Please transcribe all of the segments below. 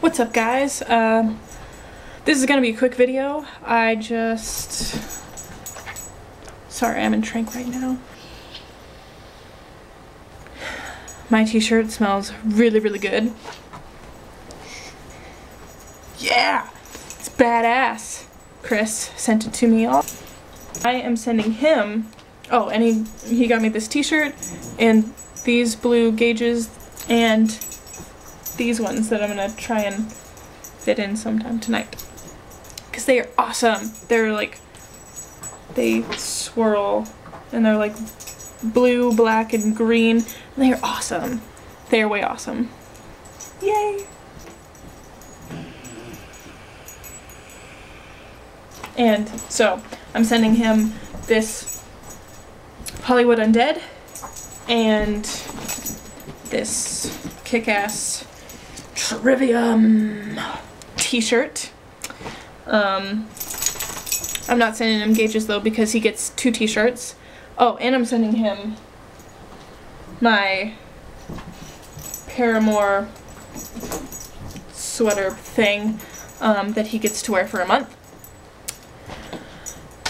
What's up guys? Um, this is gonna be a quick video. I just... Sorry, I'm in Trank right now. My t-shirt smells really, really good. Yeah! It's badass. Chris sent it to me. I am sending him... Oh, and he, he got me this t-shirt and these blue gauges and these ones that I'm gonna try and fit in sometime tonight. Because they are awesome. They're like, they swirl and they're like blue, black, and green. And they are awesome. They are way awesome. Yay! And so I'm sending him this Hollywood Undead and this kick-ass Trivium t-shirt. Um, I'm not sending him gauges though because he gets two t-shirts. Oh, and I'm sending him my Paramore sweater thing um, that he gets to wear for a month.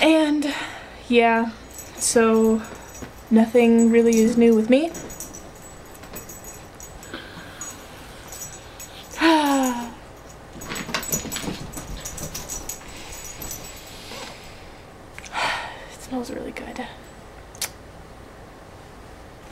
And yeah, so nothing really is new with me. it smells really good.